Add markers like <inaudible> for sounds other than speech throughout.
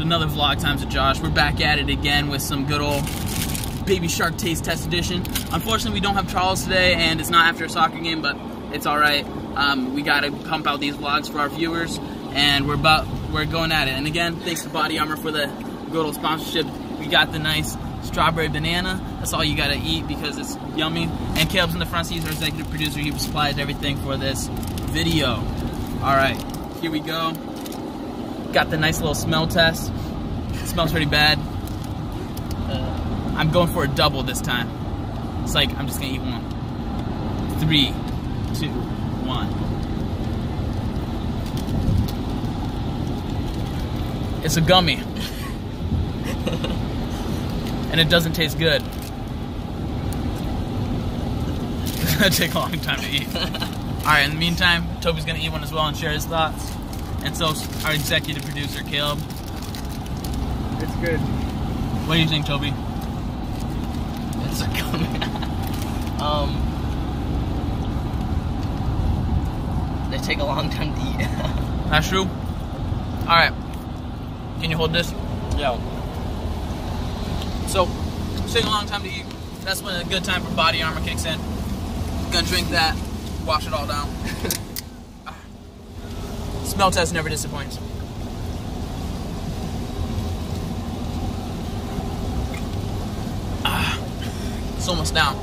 to another Vlog Times with Josh. We're back at it again with some good old Baby Shark Taste Test Edition. Unfortunately, we don't have Charles today, and it's not after a soccer game, but it's all right. Um, we got to pump out these vlogs for our viewers, and we're about we're going at it. And again, thanks to Body Armor for the good old sponsorship. We got the nice strawberry banana. That's all you got to eat because it's yummy. And Caleb's in the front seat. He's our executive producer. He supplies everything for this video. All right, here we go. Got the nice little smell test. It smells pretty bad. Uh, I'm going for a double this time. It's like I'm just gonna eat one. Three, two, one. It's a gummy. and it doesn't taste good. <laughs> It's gonna take a long time to eat. Alright, in the meantime, Toby's gonna eat one as well and share his thoughts. And so our executive producer, Caleb. It's good. What do you think, Toby? It's a gummy. <laughs> um, they take a long time to eat. <laughs> That's true? Alright. Can you hold this? yeah. So, it's taking a long time to eat. That's when a good time for body armor kicks in. Gonna drink that, wash it all down. <laughs> Smell test never disappoints. Ah, it's almost down.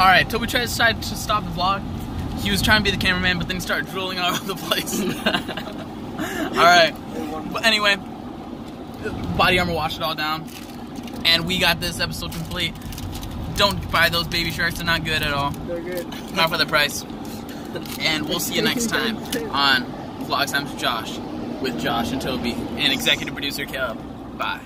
all right, Toby tried to decide to stop the vlog. He was trying to be the cameraman, but then he started drooling all <laughs> over the place. all right. But anyway, body armor washed it all down, and we got this episode complete. Don't buy those baby sharks; they're not good at all. They're good. Not for the price. And we'll see you next time on Vlog Times with Josh, with Josh and Toby, and executive producer Caleb. Bye.